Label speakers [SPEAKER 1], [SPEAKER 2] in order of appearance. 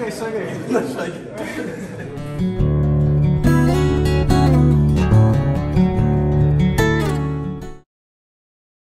[SPEAKER 1] Шагай, шагай. На шаге.